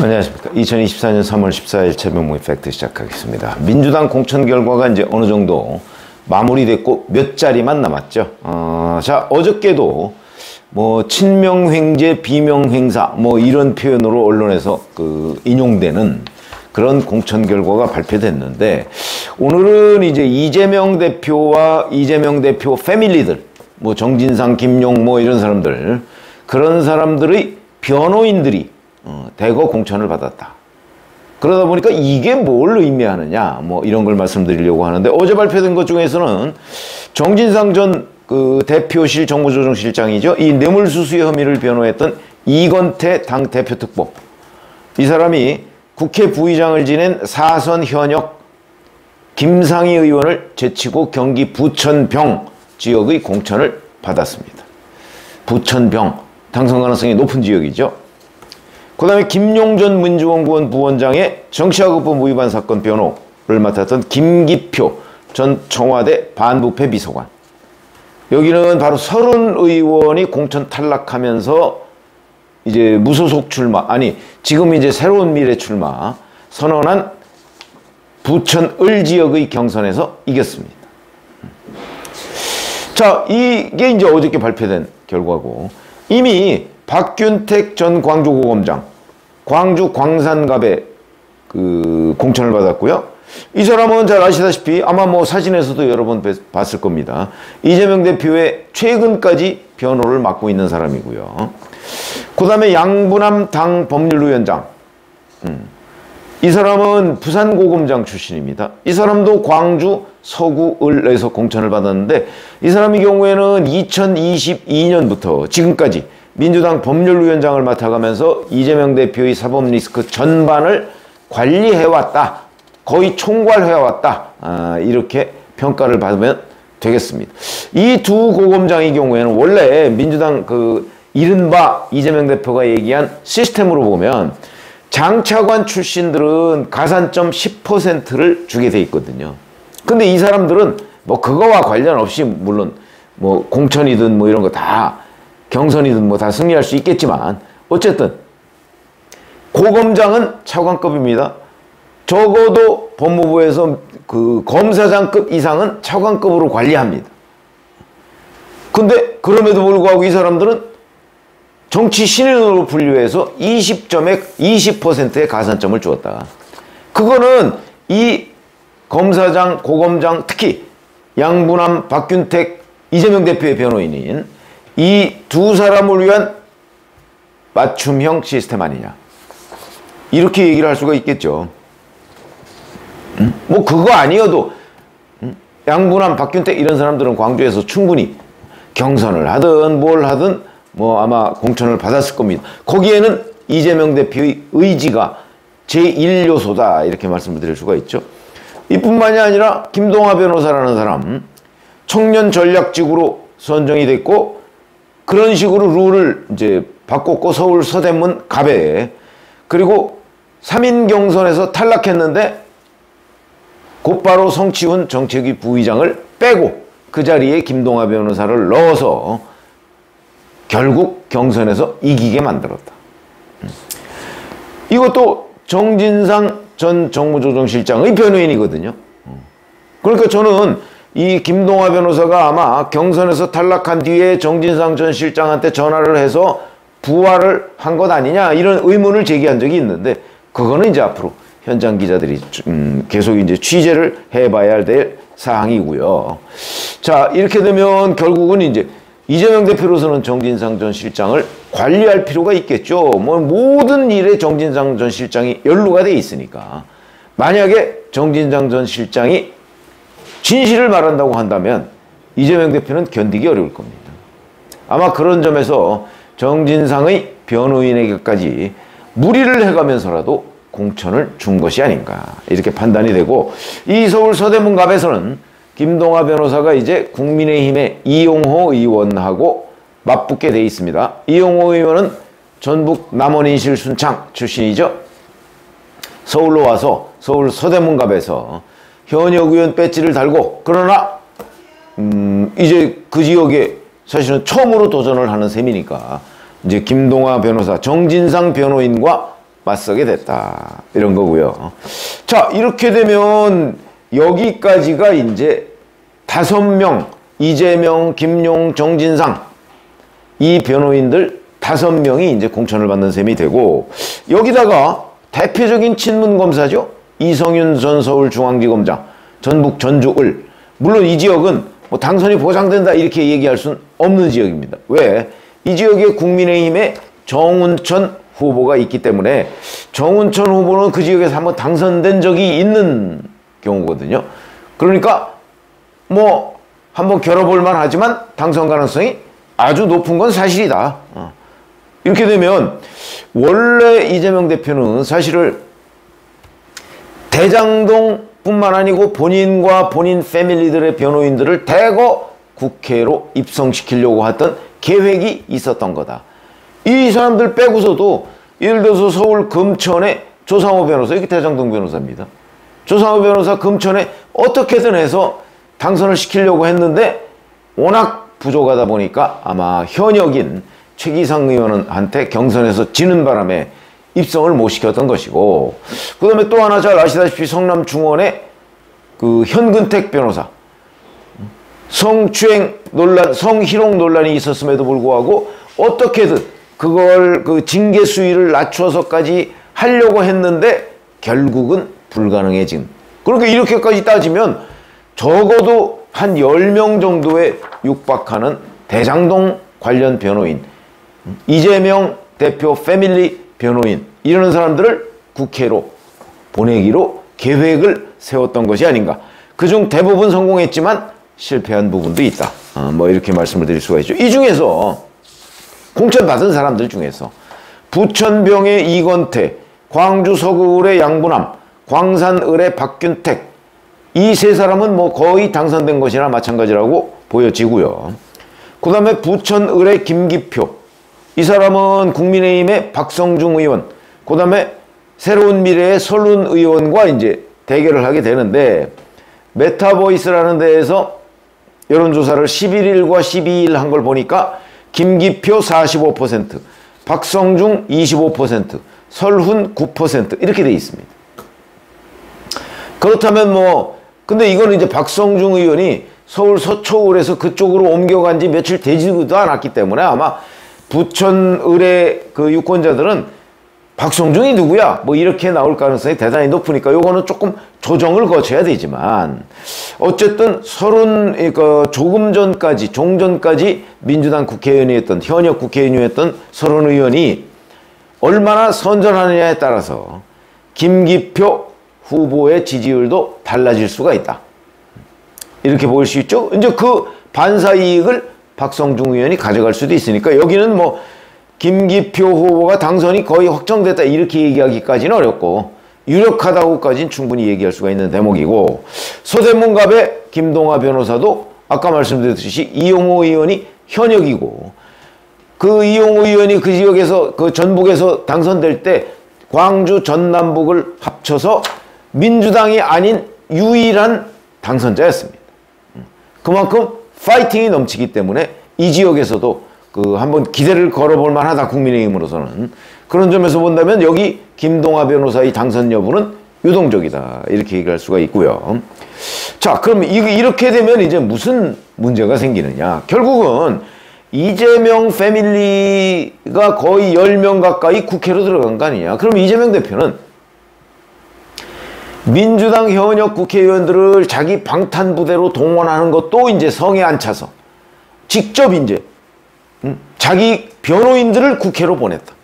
안녕하십니까. 2024년 3월 14일 최병무의 팩트 시작하겠습니다. 민주당 공천 결과가 이제 어느 정도 마무리됐고 몇 자리만 남았죠. 어, 자, 어저께도 뭐 친명횡재, 비명행사 뭐 이런 표현으로 언론에서 그 인용되는 그런 공천 결과가 발표됐는데 오늘은 이제 이재명 대표와 이재명 대표 패밀리들 뭐 정진상, 김용 뭐 이런 사람들 그런 사람들의 변호인들이 어, 대거 공천을 받았다. 그러다 보니까 이게 뭘 의미하느냐 뭐 이런 걸 말씀드리려고 하는데 어제 발표된 것 중에서는 정진상 전 그 대표실 정무조정실장이죠. 이 뇌물수수의 혐의를 변호했던 이건태 당 대표 특보 이 사람이 국회 부의장을 지낸 사선 현역 김상희 의원을 제치고 경기 부천병 지역의 공천을 받았습니다. 부천병 당선 가능성이 높은 지역이죠. 그 다음에 김용전 민주연구원 부원장의 정치학업법 위반 사건 변호를 맡았던 김기표 전 청와대 반부패 비서관. 여기는 바로 서른 의원이 공천 탈락하면서 이제 무소속 출마, 아니, 지금 이제 새로운 미래 출마 선언한 부천 을 지역의 경선에서 이겼습니다. 자, 이게 이제 어저께 발표된 결과고, 이미 박균택 전 광주고검장, 광주 광산갑에 그 공천을 받았고요. 이 사람은 잘 아시다시피 아마 뭐 사진에서도 여러 번 봤을 겁니다. 이재명 대표의 최근까지 변호를 맡고 있는 사람이고요. 그 다음에 양분함 당 법률위원장. 음. 이 사람은 부산고검장 출신입니다. 이 사람도 광주 서구을에서 공천을 받았는데 이 사람의 경우에는 2022년부터 지금까지 민주당 법률위원장을 맡아가면서 이재명 대표의 사법 리스크 전반을 관리해왔다. 거의 총괄해왔다. 아, 이렇게 평가를 받으면 되겠습니다. 이 두 고검장의 경우에는 원래 민주당 그 이른바 이재명 대표가 얘기한 시스템으로 보면 장차관 출신들은 가산점 10%를 주게 돼 있거든요. 근데 이 사람들은 뭐 그거와 관련 없이 물론 뭐 공천이든 뭐 이런 거 다 경선이든 뭐 다 승리할 수 있겠지만 어쨌든 고검장은 차관급입니다. 적어도 법무부에서 그 검사장급 이상은 차관급으로 관리합니다. 근데 그럼에도 불구하고 이 사람들은 정치 신인으로 분류해서 20점에 20%의 가산점을 주었다. 그거는 이 검사장, 고검장, 특히 양분함, 박균택, 이재명 대표의 변호인인 이 두 사람을 위한 맞춤형 시스템 아니냐. 이렇게 얘기를 할 수가 있겠죠. 음? 뭐 그거 아니어도 음? 양분함, 박균택 이런 사람들은 광주에서 충분히 경선을 하든 뭘 하든 뭐 아마 공천을 받았을 겁니다. 거기에는 이재명 대표의 의지가 제1요소다 이렇게 말씀을 드릴 수가 있죠. 이뿐만이 아니라 김동하 변호사라는 사람 청년 전략직으로 선정이 됐고 그런 식으로 룰을 이제 바꿨고 서울 서대문 갑에 그리고 3인 경선에서 탈락했는데 곧바로 성치훈 정책위 부의장을 빼고 그 자리에 김동하 변호사를 넣어서 결국 경선에서 이기게 만들었다. 음. 이것도 정진상 전 정무조정실장의 변호인이거든요. 음. 그러니까 저는 이 김동화 변호사가 아마 경선에서 탈락한 뒤에 정진상 전 실장한테 전화를 해서 부활을 한 것 아니냐 이런 의문을 제기한 적이 있는데 그거는 이제 앞으로 현장 기자들이 음 계속 이제 취재를 해봐야 될 사항이고요. 자 이렇게 되면 결국은 이제 이재명 대표로서는 정진상 전 실장을 관리할 필요가 있겠죠. 뭐 모든 일에 정진상 전 실장이 연루가 돼 있으니까 만약에 정진상 전 실장이 진실을 말한다고 한다면 이재명 대표는 견디기 어려울 겁니다. 아마 그런 점에서 정진상의 변호인에게까지 무리를 해가면서라도 공천을 준 것이 아닌가 이렇게 판단이 되고 이 서울 서대문갑에서는 김동아 변호사가 이제 국민의힘의 이용호 의원하고 맞붙게 돼 있습니다. 이용호 의원은 전북 남원인실 순창 출신이죠. 서울로 와서 서울 서대문갑에서 현역 의원 배지를 달고 그러나 음 이제 그 지역에 사실은 처음으로 도전을 하는 셈이니까 이제 김동아 변호사, 정진상 변호인과 맞서게 됐다. 이런 거고요. 자, 이렇게 되면 여기까지가 이제 다섯 명, 이재명, 김용, 정진상 이 변호인들 다섯 명이 이제 공천을 받는 셈이 되고 여기다가 대표적인 친문 검사죠. 이성윤 전 서울중앙지검장, 전북 전주을. 물론 이 지역은 뭐 당선이 보장된다 이렇게 얘기할 수는 없는 지역입니다. 왜? 이 지역에 국민의힘의 정운천 후보가 있기 때문에 정운천 후보는 그 지역에서 한번 당선된 적이 있는 경우거든요. 그러니까 뭐 한번 겨뤄볼 만 하지만 당선 가능성이 아주 높은 건 사실이다. 어. 이렇게 되면 원래 이재명 대표는 사실을 대장동뿐만 아니고 본인과 본인 패밀리들의 변호인들을 대거 국회로 입성시키려고 했던 계획이 있었던 거다. 이 사람들 빼고서도 예를 들어서 서울 금천에 조상호 변호사, 이게 대장동 변호사입니다. 조상호 변호사 금천에 어떻게든 해서 당선을 시키려고 했는데 워낙 부족하다 보니까 아마 현역인 최기상 의원한테 경선에서 지는 바람에 입성을 못 시켰던 것이고 그 다음에 또 하나 잘 아시다시피 성남 중원에 그 현근택 변호사 성추행 논란, 성희롱 논란이 있었음에도 불구하고 어떻게든 그걸 그 징계 수위를 낮춰서까지 하려고 했는데 결국은 불가능해진. 그러니까 이렇게까지 따지면 적어도 한 10명 정도에 육박하는 대장동 관련 변호인, 이재명 대표 패밀리 변호인, 이러는 사람들을 국회로 보내기로 계획을 세웠던 것이 아닌가. 그중 대부분 성공했지만 실패한 부분도 있다. 어, 뭐 이렇게 말씀을 드릴 수가 있죠. 이 중에서 공천 받은 사람들 중에서 부천병의 이건태, 광주 서구의 양분함, 광산을의 박균택 이 세 사람은 뭐 거의 당선된 것이나 마찬가지라고 보여지고요. 그 다음에 부천을의 김기표 이 사람은 국민의힘의 박성중 의원 그 다음에 새로운 미래의 설훈 의원과 이제 대결을 하게 되는데 메타보이스라는 데에서 여론조사를 11일과 12일 한 걸 보니까 김기표 45%, 박성중 25%, 설훈 9% 이렇게 돼 있습니다. 그렇다면 뭐 근데 이거는 이제 박성중 의원이 서울 서초울에서 그쪽으로 옮겨간 지 며칠 되지도 않았기 때문에 아마 부천 의뢰 그 유권자들은 박성중이 누구야? 뭐 이렇게 나올 가능성이 대단히 높으니까 요거는 조금 조정을 거쳐야 되지만 어쨌든 서른 그 조금 전까지 종전까지 민주당 국회의원이었던 현역 국회의원이었던 서른 의원이 얼마나 선전하느냐에 따라서 김기표 후보의 지지율도 달라질 수가 있다. 이렇게 보일 수 있죠. 이제 그 반사 이익을 박성중 의원이 가져갈 수도 있으니까 여기는 뭐 김기표 후보가 당선이 거의 확정됐다 이렇게 얘기하기까지는 어렵고 유력하다고까지는 충분히 얘기할 수가 있는 대목이고 소대문갑의 김동아 변호사도 아까 말씀드렸듯이 이용호 의원이 현역이고 그 이용호 의원이 그 지역에서 그 전북에서 당선될 때 광주 전남북을 합쳐서 민주당이 아닌 유일한 당선자였습니다. 그만큼 파이팅이 넘치기 때문에 이 지역에서도 그 한번 기대를 걸어볼 만하다 국민의힘으로서는. 그런 점에서 본다면 여기 김동아 변호사의 당선 여부는 유동적이다. 이렇게 얘기할 수가 있고요. 자 그럼 이렇게 되면 이제 무슨 문제가 생기느냐. 결국은 이재명 패밀리가 거의 10명 가까이 국회로 들어간 거 아니냐. 그럼 이재명 대표는 민주당 현역 국회의원들을 자기 방탄부대로 동원하는 것도 이제 성에 안 차서 직접 이제 자기 변호인들을 국회로 보냈다.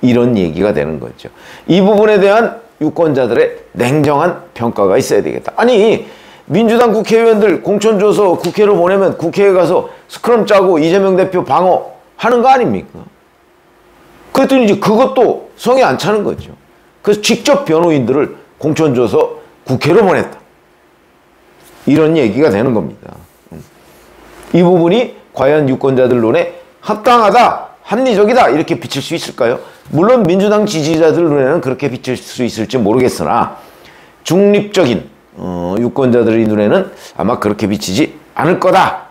이런 얘기가 되는 거죠. 이 부분에 대한 유권자들의 냉정한 평가가 있어야 되겠다. 아니 민주당 국회의원들 공천 줘서 국회로 보내면 국회에 가서 스크럼 짜고 이재명 대표 방어 하는 거 아닙니까? 그랬더니 이제 그것도 성에 안 차는 거죠. 그래서 직접 변호인들을 공천 줘서 국회로 보냈다. 이런 얘기가 되는 겁니다. 이 부분이 과연 유권자들 눈에 합당하다, 합리적이다 이렇게 비칠 수 있을까요? 물론 민주당 지지자들 눈에는 그렇게 비칠 수 있을지 모르겠으나 중립적인 어, 유권자들의 눈에는 아마 그렇게 비치지 않을 거다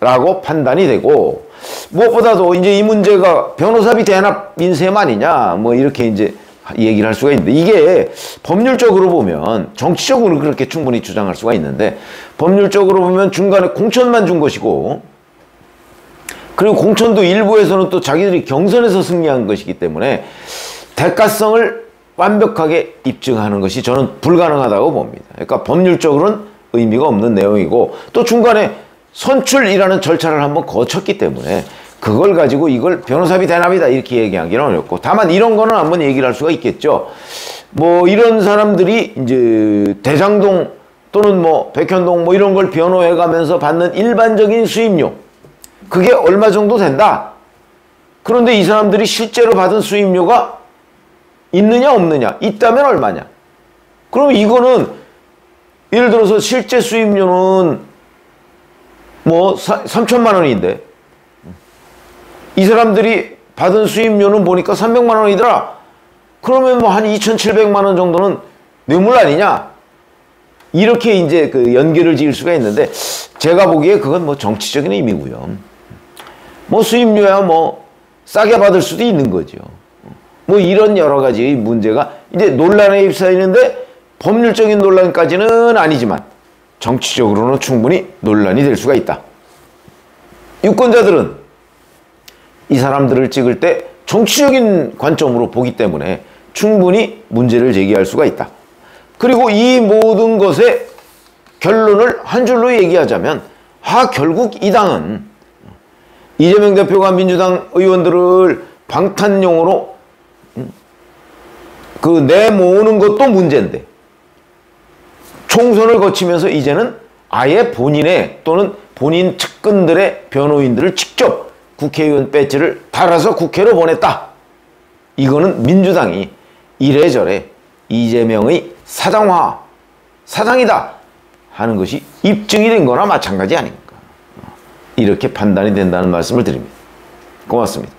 라고 판단이 되고 무엇보다도 이제 이 문제가 변호사비 대납 민셈 아니냐 뭐 이렇게 이제 얘기를 할 수가 있는데 이게 법률적으로 보면 정치적으로 그렇게 충분히 주장할 수가 있는데 법률적으로 보면 중간에 공천만 준 것이고 그리고 공천도 일부에서는 또 자기들이 경선에서 승리한 것이기 때문에 대가성을 완벽하게 입증하는 것이 저는 불가능하다고 봅니다. 그러니까 법률적으로는 의미가 없는 내용이고 또 중간에 선출이라는 절차를 한번 거쳤기 때문에 그걸 가지고 이걸 변호사비 대납이다 이렇게 얘기하기는 어렵고 다만 이런 거는 한번 얘기를 할 수가 있겠죠. 뭐 이런 사람들이 이제 대장동 또는 뭐 백현동 뭐 이런 걸 변호해 가면서 받는 일반적인 수임료 그게 얼마 정도 된다. 그런데 이 사람들이 실제로 받은 수임료가 있느냐 없느냐? 있다면 얼마냐? 그럼 이거는 예를 들어서 실제 수임료는 뭐 3천만 원인데 이 사람들이 받은 수임료는 보니까 300만 원이더라. 그러면 뭐 한 2,700만 원 정도는 뇌물 아니냐? 이렇게 이제 그 연결을 지을 수가 있는데 제가 보기에 그건 뭐 정치적인 의미고요 뭐 수임료야 뭐 싸게 받을 수도 있는 거죠 뭐 이런 여러 가지 문제가 이제 논란에 휩싸이는데 법률적인 논란까지는 아니지만 정치적으로는 충분히 논란이 될 수가 있다. 유권자들은 이 사람들을 찍을 때 정치적인 관점으로 보기 때문에 충분히 문제를 제기할 수가 있다. 그리고 이 모든 것의 결론을 한 줄로 얘기하자면 아 결국 이 당은 이재명 대표가 민주당 의원들을 방탄용으로 그 내모으는 것도 문제인데 총선을 거치면서 이제는 아예 본인의 또는 본인 측근들의 변호인들을 직접 국회의원 배지를 달아서 국회로 보냈다. 이거는 민주당이 이래저래 이재명의 사장화, 사장이다 하는 것이 입증이 된 거나 마찬가지 아닙니까? 이렇게 판단이 된다는 말씀을 드립니다. 고맙습니다.